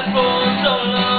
I've so long.